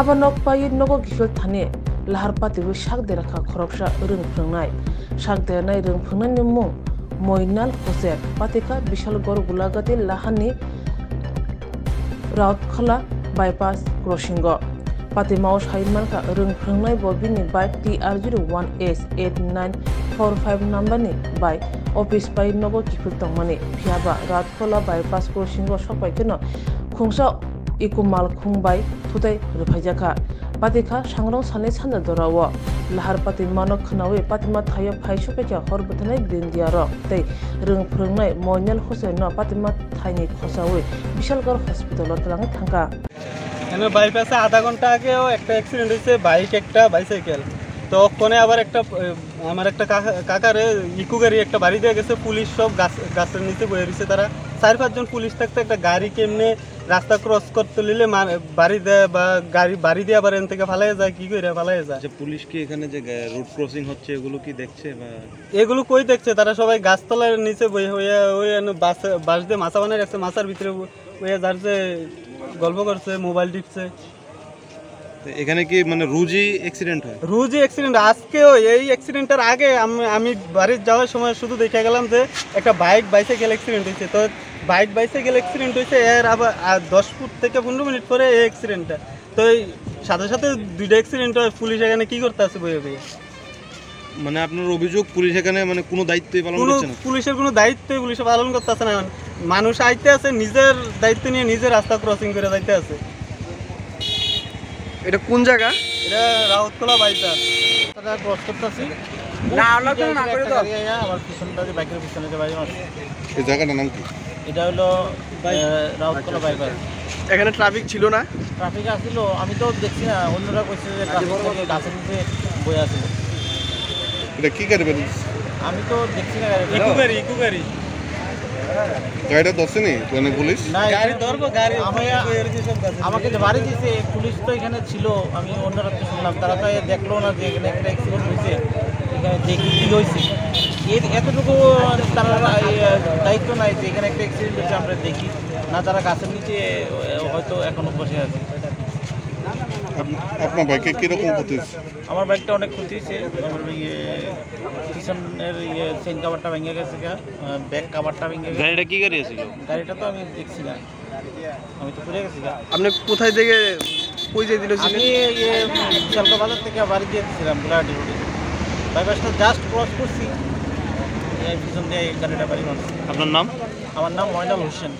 habanok pai nogo gihil thani lahar patibu sak de rakha khoroksa rung phungnai sak de nai rung phungnai ni mung moinal hosek patika bishal gor gulagati lahani Rautkhala bypass ক্রসিংগ পাতিমাও সাইমানকা রং ফ্রংনাই ববিনি bike T R zero one S eight nine four five নাম্বারনি বাই office বাই নব কিফুল তংমানি ফিয়াবা রাউতখলা বাইপাস ক্রসিংগ সবাইকেনো খুংসা ইকুমাল খুংবাই থুতাই রুফাইজাখা পাতিখা সাংরং সাनै সানजा দরাwo lahar pati mano khnawi patima thayo phai shupecha hor buthanai din diaro. Tei rung phurungnai moinel hosai no patima thaini khosawi Bishalgarh হসপিটালত lang thangka. এখানে বাইপাসে আধা ঘণ্টা আগেও একটা অ্যাক্সিডেন্ট হয়েছে বাইক একটা বাইসাইকেল তো ওখানে আবার একটা আমার একটা কাকা কাকারে ইকো গাড়ি একটা বাড়ি দিয়ে গেছে পুলিশ সব গাছ গাছের নিচে বয়ে রয়েছে তারা চার পাঁচজন পুলিশ থাকতে একটা গাড়ি কেমনে রাস্তা ক্রস করতে নিলে মা- বাড়ি দেয় বা গাড়ি বাড়ি দিয়ে আবার এন থেকে ফালাই যায় কি করে ফালাই যায়? পুলিশ কি এখানে যে রুট ক্রসিং হচ্ছে এগুলো কি দেখছে বা? এগুলো কই দেখছে? তারা সবাই গাছতলার নিচে বই হয়ে ওই বাস বাস দিয়ে মাছা বানায় রাখছে মাছার ভিতরে ওই যাচ্ছে গল্প করছে মোবাইল টিপছে। এখানে কি মানে রুজি অ্যাক্সিডেন্ট হয়? রুজি অ্যাক্সিডেন্ট আজকেও এই অ্যাক্সিডেন্টের আগে আমি আমি বাড়ির যাওয়ার সময় শুধু দেখে গেলাম যে একটা বাইক বাইসাইকেল অ্যাক্সিডেন্ট হয়েছে তো বাইক বাইসাইকেল অ্যাক্সিডেন্ট হয়েছে এর আবার দশ ফুট থেকে পনেরো মিনিট পরে এই অ্যাক্সিডেন্টটা তো এই সাথে সাথে দুইটা অ্যাক্সিডেন্ট হয় পুলিশ এখানে কি করতে আছে বইয়ে বইয়ে? মানে আপনার অভিযোগ পুলিশ এখানে মানে কোনো দায়িত্বই পালন করছে না? পুলিশের কোনো দায়িত্বই পুলিশে পালন করতে আছে না মানুষ আইতে আছে নিজের দায়িত্ব নিয়ে নিজের রাস্তা ক্রসিং করে যাইতে আছে। এটা কোন জায়গা? এটা রাউতকলা বাইপাস। তারা ক্রস করতেছি। না আলাদা না করে দাও। আমার পিছনটা যে বাইকের পিছনে যে বাইক আছে। এই জায়গাটার নাম কি? এটা হলো রাউতকলা বাইপাস এখানে ট্রাফিক ছিল না? ট্রাফিক আসছিল আমি তো দেখছি না অন্যরা কইছে যে ট্রাফিক থেকে গাছের নিচে বয়ে আছে। এটা কি গাড়ি বেরিয়েছে আমি তো দেখছি না। ইকো গাড়ি ইকু গাড়ি। গাড়িটা ধরছেনি? মানে পুলিশ না গাড়ি ধরবো গাড়ি আমি সব গাছে আমাকে যে বাড়ি দিয়েছে পুলিশ তো এখানে ছিল আমি অন্যরা তো শুনলাম। তারা তো দেখল না যে এখানে একটা অ্যাক্সিডেন্ট হয়েছে। এখানে দেখি কী হয়েছে। এর এতটুকু তারা দায়িত্ব নাই যে এখানে একটা অ্যাক্সিডেন্ট হয়েছে আমরা দেখি। না তারা গাছের নিচে হয়তো এখনও বসে আছে। আপ- আপনার বাইকে কীরকম ক্ষতি হয়েছে? আমার বাইকটা অনেক ক্ষতি হয়েছে। আমার ইয়ে পিছনের ইয়ে চেন কাভারটা ভেঙে গেছে গা ব্যাক কাভারটা ভেঙে গেছে। গাড়িটা কি গাড়ি আছে? গাড়িটা তো আমি দেখছি না। আমি তো পড়ে গেছি আপনি কোথায় থেকে পৌঁছে দিল আমি ইয়ে বিশালকা বাজার থেকে বাড়ি দিয়ে দিয়েছিলাম গুলাহাটি রোডে বাইপাসটা জাস্ট ক্রস করছি। পিছন দিয়ে গাড়িটা বাড়ি আপনার নাম? আমার নাম ময়নাল হোসেন।